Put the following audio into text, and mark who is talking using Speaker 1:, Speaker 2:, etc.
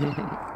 Speaker 1: Yeah.